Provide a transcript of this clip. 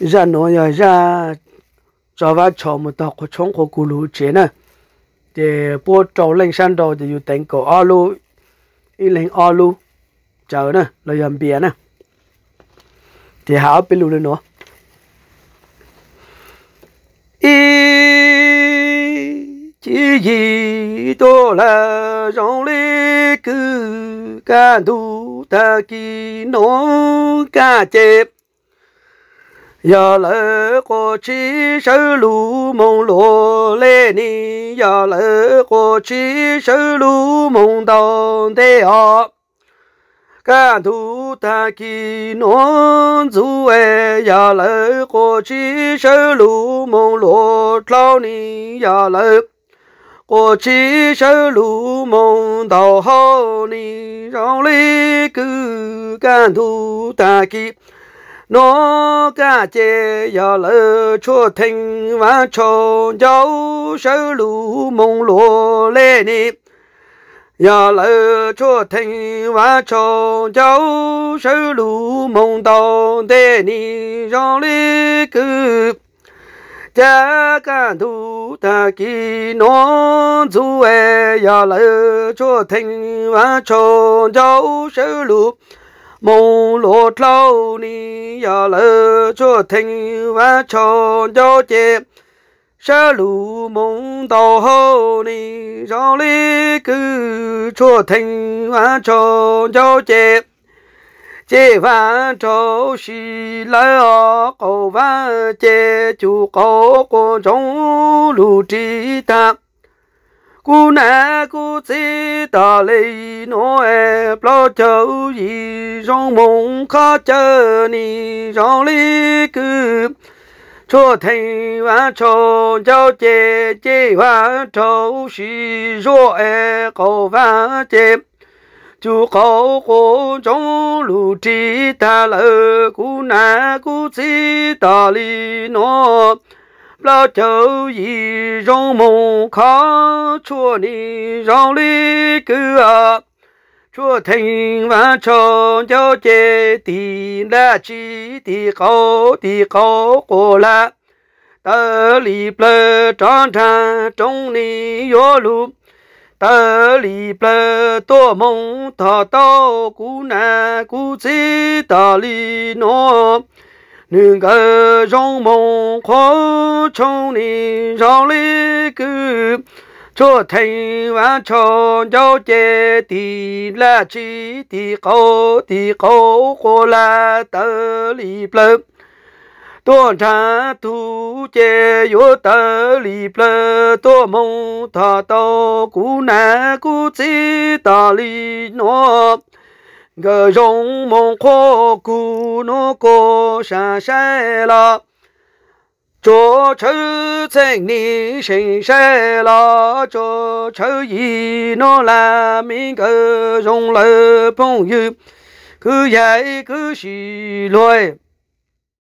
ra nó ya ra cho vào cho một tao có chống có cú lú chế nè để bố trâu lên sân đầu thì yêu đánh cổ alo ý lên alo chờ nè là yam bia nè thì hảo bên lú nữa ý chỉ gì đó là rong lê cứ cả đủ ta kỳ nó cả chép giờ lỡ có chi sơ lù mông lô lê ni. Giờ lỡ có chi sơ lù mông đòn đê họ. Cả thu ta kỳ nón du e. Giờ lỡ có chi sơ lù mông lô lao ni. Giờ lỡ có chi sơ lù mông đào hao ni. Rong lê cứ cả thu ta kỳ nó cả chế giờ lỡ chua thành và cho cháu sơ lũ mông lúa lê nịp. Giờ lỡ chua thành và cho cháu sơ lũ mông tàu đê nị rong lê cứ. Cha cả thu ta kỳ nó dù e giờ lỡ chua thành và cho cháu sơ lù mông lột lâu ni ya lỡ cho thành và cho cho chế sa lù mông tàu hô ni cho lý cứ cho thành và cho cho chế chế và cho xì lại ở cầu và chế chủ cầu của chúng lù trí tạm cú nè cú chỉ ta lấy nó e bao châu gì rong mộng khó chờ ni rong lý cứ. Cho thành và cho cháu chế chế và cho xì rô e cầu và chế chú cầu cô trong lù trí ta lỡ cú nè cú chỉ ta lý nó lao châu yi rong mong khó chua ni rong lý cứ à chua thành và cho cho chế tì la chi, tì câu tì câu cô la. Tờ lì plơ tròn trà trong ni yo lu. Tờ lì plơ tô mong thọ tao cú na cú chi tờ lì 那个让梦花从你让里个，昨天晚上要接地拉起地高地高过来的里边。多长途节有得里边多梦他到古南古吉大里诺。 gờ rong mong khó cù nó có xa xe là cho chữ chân ni sinh xe là cho chữ gì nó là mình gờ rong lỡ bông yu cứ dạy cứ xì lôi